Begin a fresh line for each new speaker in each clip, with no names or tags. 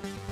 Thank you.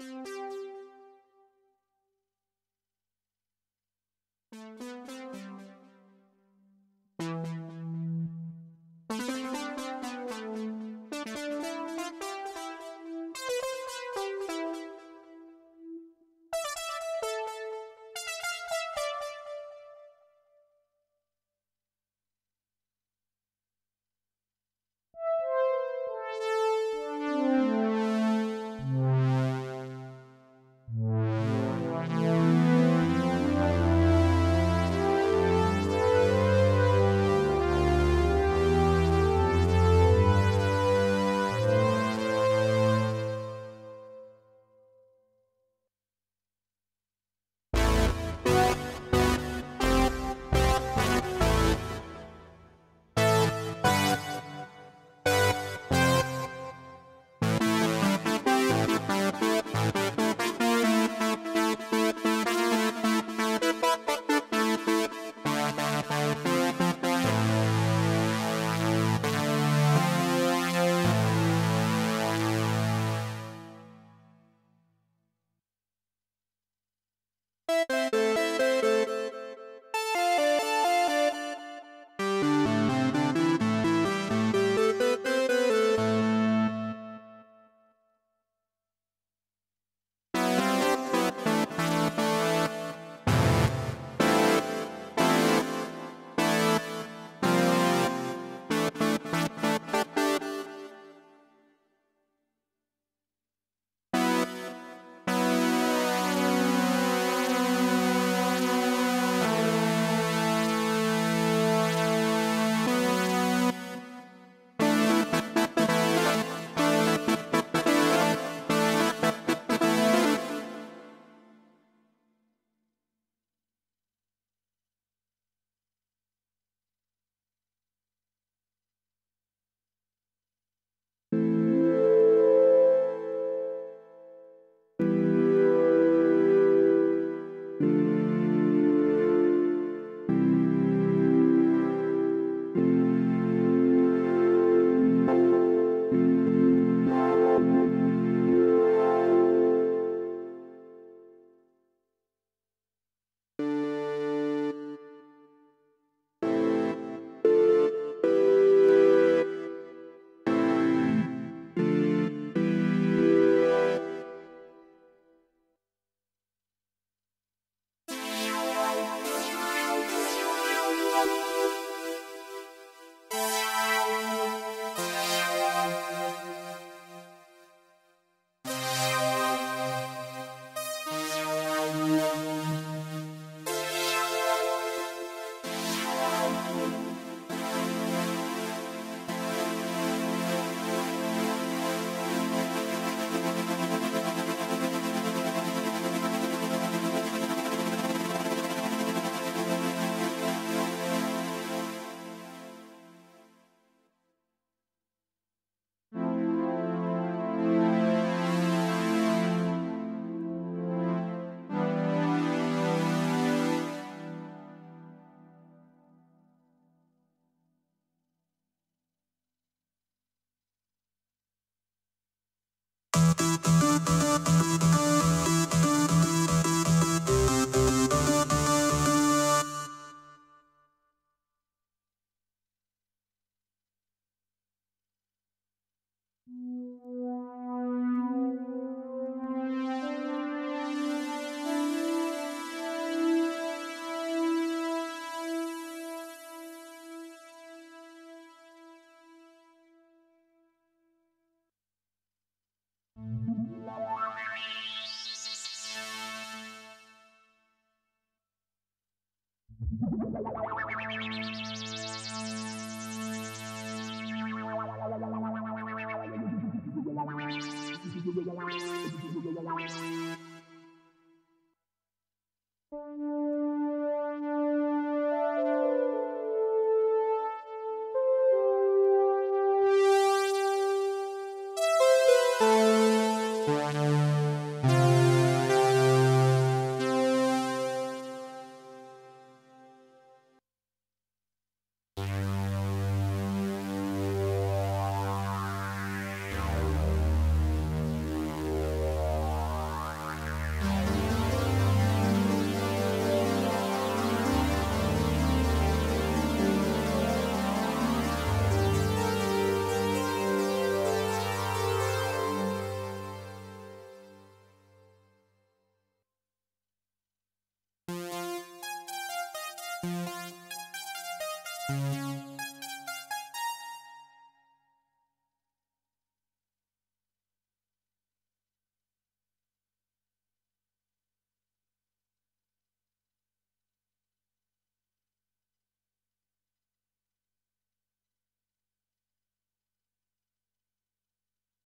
Música